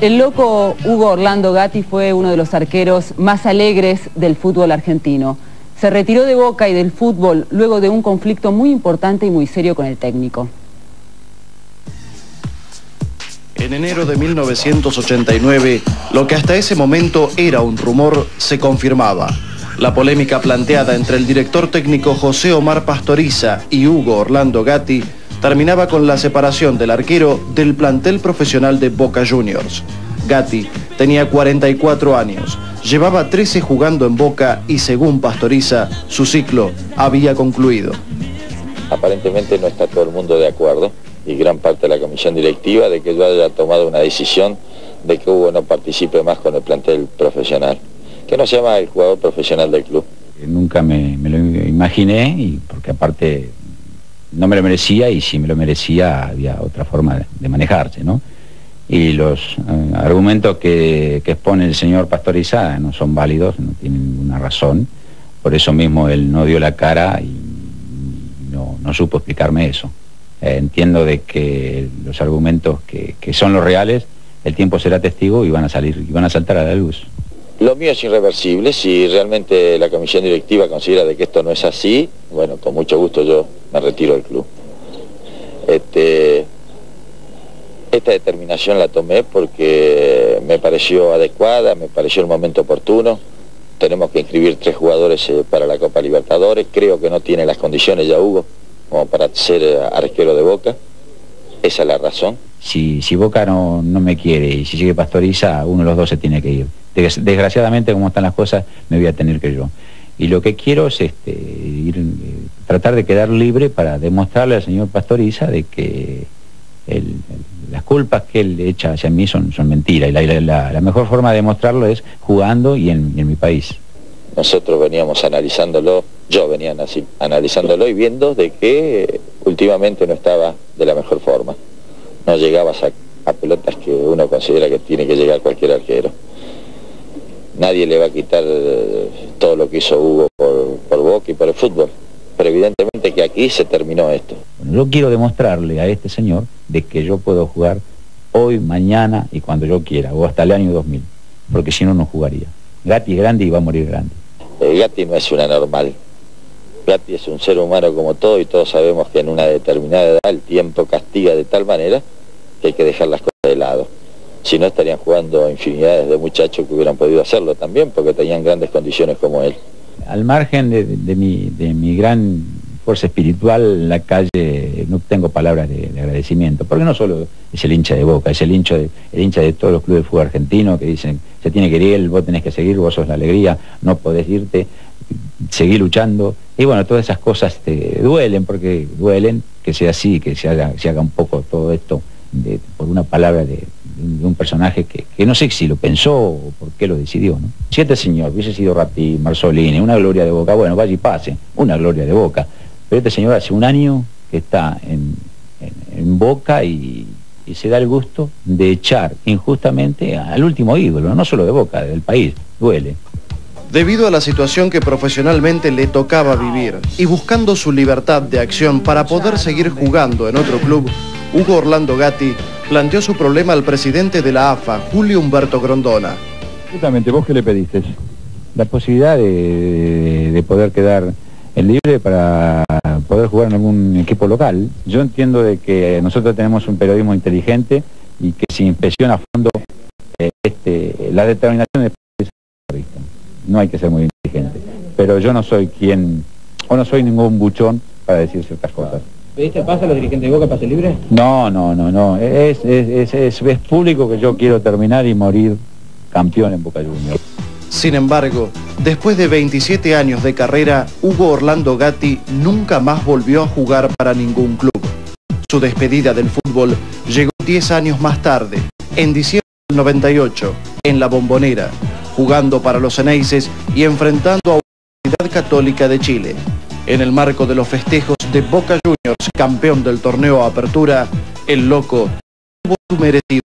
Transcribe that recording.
El loco Hugo Orlando Gatti fue uno de los arqueros más alegres del fútbol argentino. Se retiró de Boca y del fútbol luego de un conflicto muy importante y muy serio con el técnico. En enero de 1989, lo que hasta ese momento era un rumor se confirmaba. La polémica planteada entre el director técnico José Omar Pastoriza y Hugo Orlando Gatti terminaba con la separación del arquero del plantel profesional de Boca Juniors. Gatti tenía 44 años, llevaba 13 jugando en Boca y según Pastoriza, su ciclo había concluido. Aparentemente no está todo el mundo de acuerdo y gran parte de la comisión directiva de que yo haya tomado una decisión de que Hugo no participe más con el plantel profesional, que no se llama el jugador profesional del club. Nunca me, me lo imaginé y porque aparte no me lo merecía y si me lo merecía había otra forma de, manejarse, ¿no? Y los eh, argumentos que, expone el señor Pastoriza no son válidos, no tienen ninguna razón. Por eso mismo él no dio la cara y no, supo explicarme eso. Eh, entiendo de que los argumentos que, que son los reales, el tiempo será testigo y van a salir y van a saltar a la luz. Lo mío es irreversible, si realmente la comisión directiva considera de que esto no es así, bueno, con mucho gusto yo me retiro del club. Este, esta determinación la tomé porque me pareció adecuada, me pareció el momento oportuno. Tenemos que inscribir tres jugadores eh, para la Copa Libertadores, creo que no tiene las condiciones ya Hugo como para ser eh, arquero de Boca, esa es la razón. Si, si Boca no, no me quiere y si sigue Pastoriza, uno de los dos se tiene que ir desgraciadamente como están las cosas me voy a tener que yo. Y lo que quiero es este, ir, eh, tratar de quedar libre para demostrarle al señor Pastoriza de que las culpas que él echa hacia mí son, son mentiras. Y la, mejor forma de demostrarlo es jugando y en, mi país. Nosotros veníamos analizándolo, yo venía analizándolo y viendo de que últimamente no estaba de la mejor forma. No llegabas a pelotas que uno considera que tiene que llegar cualquier arquero nadie le va a quitar todo lo que hizo Hugo por, por Boca y por el fútbol. Pero evidentemente que aquí se terminó esto. yo quiero demostrarle a este señor de que yo puedo jugar hoy, mañana y cuando yo quiera, o hasta el año 2000, porque si no, no jugaría. Gatti es grande y va a morir grande. Eh, Gatti no es una normal. Gatti es un ser humano como todo y todos sabemos que en una determinada edad el tiempo castiga de tal manera que hay que dejar las cosas de lado si no estarían jugando infinidades de muchachos que hubieran podido hacerlo también, porque tenían grandes condiciones como él. Al margen de, mi, gran fuerza espiritual, en la calle no tengo palabras de, agradecimiento, porque no solo es el hincha de Boca, es el hincha de, el hincha de todos los clubes de fútbol argentino que dicen, se tiene que ir, vos tenés que seguir, vos sos la alegría, no podés irte, seguir luchando. Y bueno, todas esas cosas te duelen, porque duelen que sea así, que se haga, un poco todo esto por una palabra de, un personaje que, no sé si lo pensó o qué lo decidió. ¿no? Si este señor hubiese sido Ratti, Marzolini, una gloria de boca, bueno, vaya y pase, una gloria de boca. Pero este señor hace un año que está en, boca y, y, se da el gusto de echar injustamente al último ídolo, no solo de boca, del país. Duele. Debido a la situación que profesionalmente le tocaba vivir y buscando su libertad de acción para poder seguir jugando en otro club, Hugo Orlando Gatti planteó su problema al presidente de la AFA, Julio Humberto Grondona. Justamente, ¿vos qué le pediste? La posibilidad de, poder quedar en libre para poder jugar en algún equipo local. Yo entiendo de que nosotros tenemos un periodismo inteligente y que se inspecciona a fondo eh, este, la determinación de no hay que ser muy inteligente. Pero yo no soy quien, o no soy ningún buchón para decir ciertas cosas. ¿Pediste pase a los dirigentes de Boca pase libre? No, no, no, no. Es, es, es, es, público que yo quiero terminar y morir campeón en Boca Juniors. Sin embargo, después de 27 años de carrera, Hugo Orlando Gatti nunca más volvió a jugar para ningún club. Su despedida del fútbol llegó 10 años más tarde, en diciembre del 98, en La Bombonera, jugando para los Eneises y enfrentando a Universidad Católica de Chile. En el marco de los festejos de Boca Juniors, campeón del torneo Apertura, el Loco tuvo su merecido